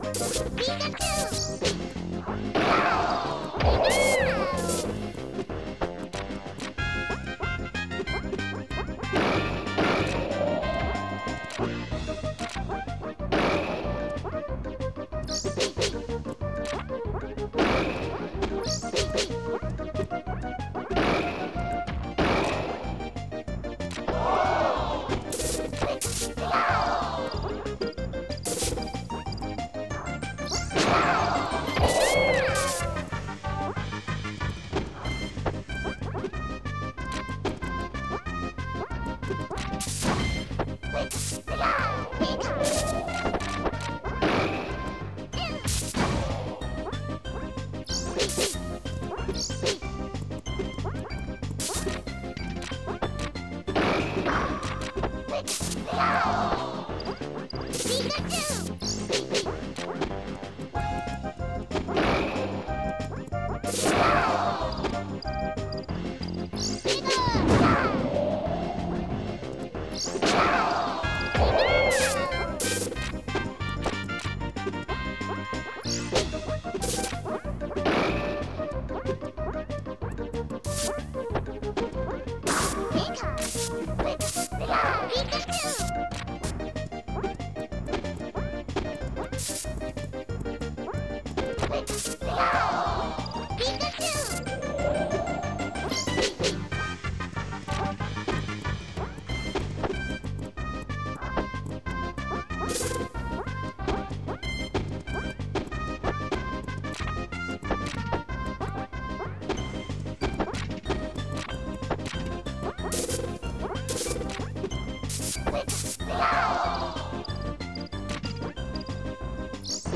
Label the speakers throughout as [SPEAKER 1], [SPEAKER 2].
[SPEAKER 1] Pikachu!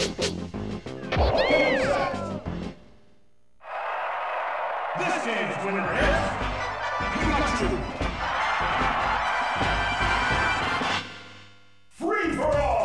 [SPEAKER 1] This game's winner is Pikachu. Free for all.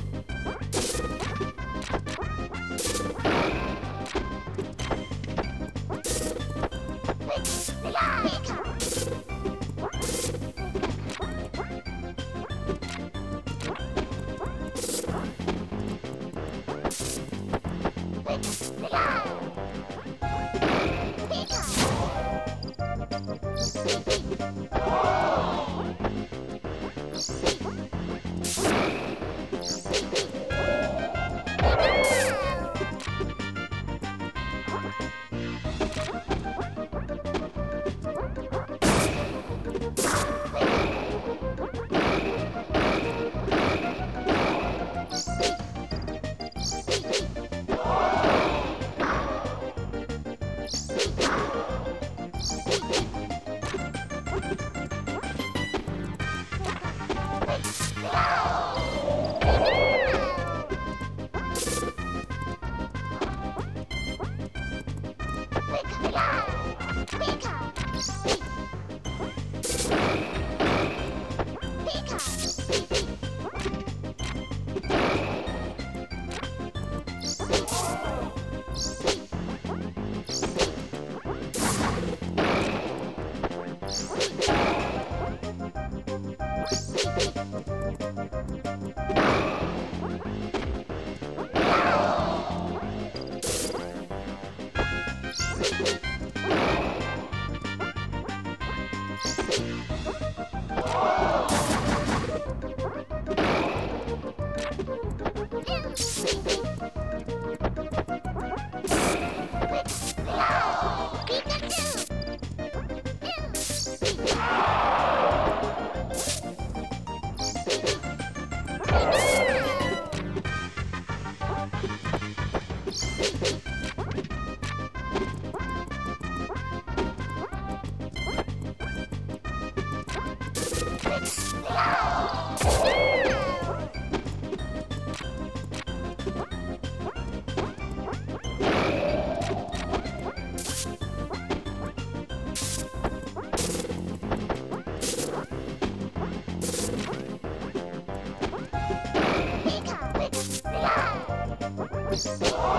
[SPEAKER 1] Yes.
[SPEAKER 2] Pika!